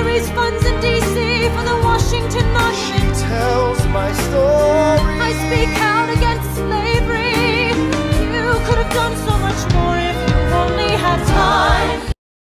to raise funds in D.C. for the Washington Monument. She tells my story. I speak out against slavery. You could have done so much more